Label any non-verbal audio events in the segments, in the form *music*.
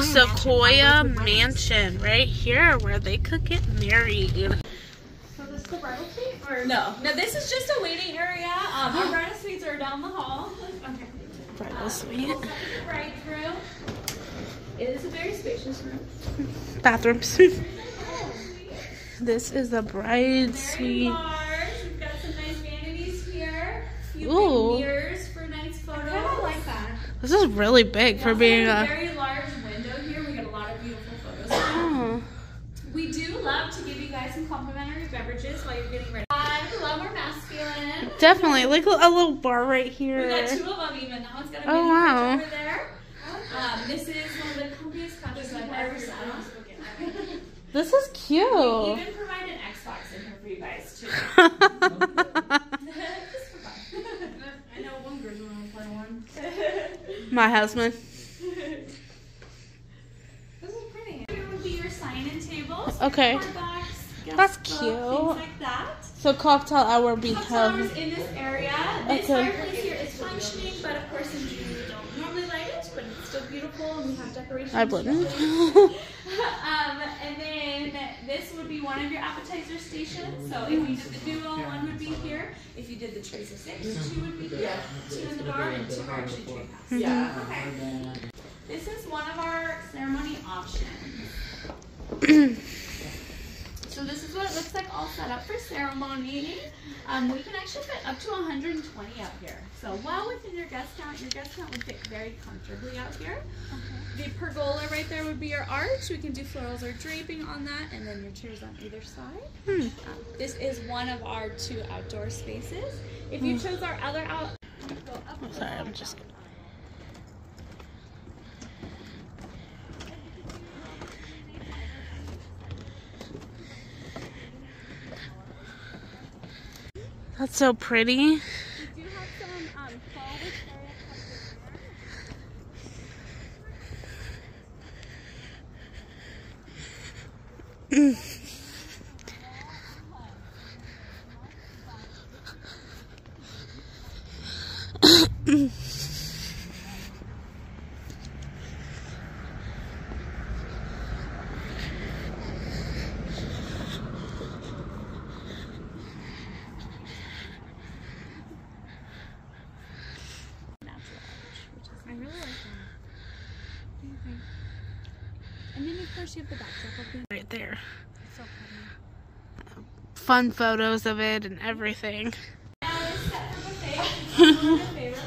Ooh, Sequoia Mansion right here where they could get married. So this is the bridal suite? Or No, no, this is just a waiting area. Um, our bridal suites are down the hall. Okay. Bridal suite. Bride's room. It is a very spacious room. Bathrooms. *laughs* this is the bride Very suite. large. We've got some nice vanities here. A few Ooh. big mirrors for nice photos. I kind of like that. This is really big We for being have a. very large window here. We get a lot of beautiful photos. Oh. We do love to give you guys some complimentary beverages while you're getting ready. I love our masculine. Definitely, like a little bar right We here. got two of them even. That one's got a Oh, mini wow. over there. Um, this is one of the comfiest couches I've ever sat on. *laughs* This is We cute. even provide an Xbox in here for you guys too. *laughs* *laughs* Just for fun. I know one girl's gonna play one. My husband. This is pretty. Here would be your sign-in tables. Okay. Guest That's cute. Things like that. So cocktail hour be held. in this area. This Okay. fireplace here is functioning, but of course, since you don't normally light it, but it's still beautiful and we have decorations. I wouldn't. *laughs* um, and then this would be one of your appetizer stations. So if you did the duo, one would be here. If you did the trays of six, two would be here. Two in the bar and two are actually tray pass. Yeah. Okay. This is one of our ceremony options. *clears throat* So this is what it looks like all set up for ceremony. Um, we can actually fit up to 120 out here. So well within your guest count, your guest count would fit very comfortably out here. The pergola right there would be your arch. We can do florals or draping on that, and then your chairs on either side. Hmm. Um, this is one of our two outdoor spaces. If you chose our other out, go up Oh, sorry, I'm just. That's so pretty. We do have some um, carpet there. I really like that. What do you think? And then of course you have the backdrop Right there. It's so. Fun photos of it and everything. Now it's set for buffet. It's one of my favorite.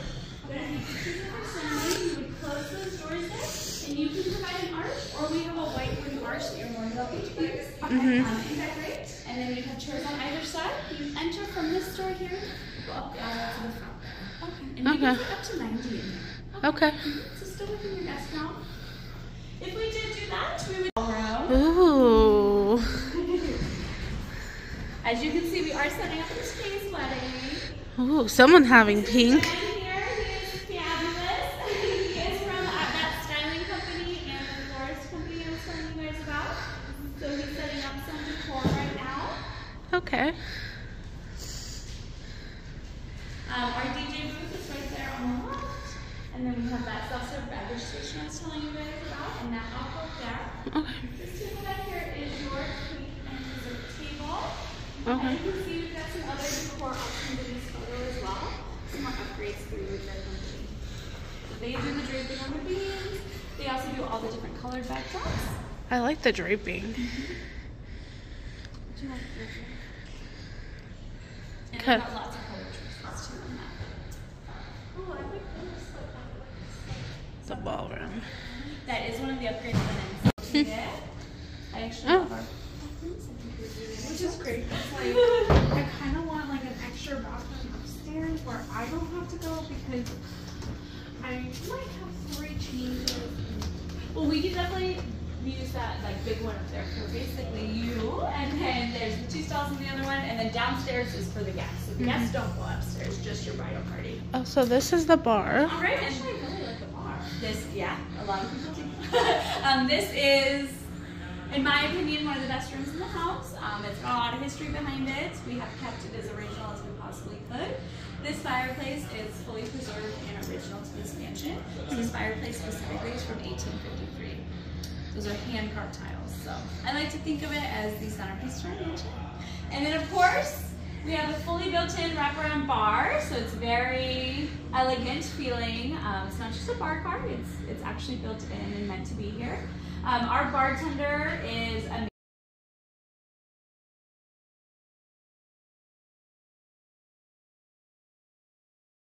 But if you choose it for you would close those doors there, and you can provide an arch, or we have a white wooden arch that you're more than welcome to use. Um, and decorate. And then you have chairs on either side. You enter from this door here, go up the aisle to the front. Okay. And you can Okay. up to 90 in there. Okay. So still within your guest count. If we did do that, we would all around. Ooh. As you can see, we are setting up this case wedding. Ooh, someone having pink. And here he is fabulous. *laughs* He is from uh, that styling company and the florist company I was telling you guys about. So he's setting up some decor right now. Okay. Um, our DJ booth is right there on the left. And then we have that self-serve beverage station I was telling you guys about and that off up there. Okay. This table back here is your cake and dessert table. Okay. And you can see we've got some other decor options in this photo as well. Some more upgrades through their company. So they do the draping on the beams. They also do all the different colored backdrops. I like the draping. Mm-hmm. Do you like the draping? And they've got lots of color choices too on that. Oh, The ballroom. That is one of the upgrades that I actually Oh. love our bathrooms. I think they're really Which is great. Like, I kind of want like an extra bathroom upstairs where I don't have to go because I might have three changes. Well, we could definitely use that like big one up there for basically you, and then there's the two stalls in the other one, and then downstairs is for the guests. So the mm-hmm. guests don't go upstairs, just your bridal party. Oh, so this is the bar. All right, This, yeah, a lot of people do. *laughs* um, this is, in my opinion, one of the best rooms in the house. Um, it's got a lot of history behind it. We have kept it as original as we possibly could. This fireplace is fully preserved and original to this mansion. This fireplace specifically is from 1853. Those are hand carved tiles. So I like to think of it as the centerpiece to our mansion. And then of course, we have a fully built-in wraparound bar, so it's very elegant feeling. Um, it's not just a bar cart, it's, it's actually built in and meant to be here. Um, our bartender is amazing.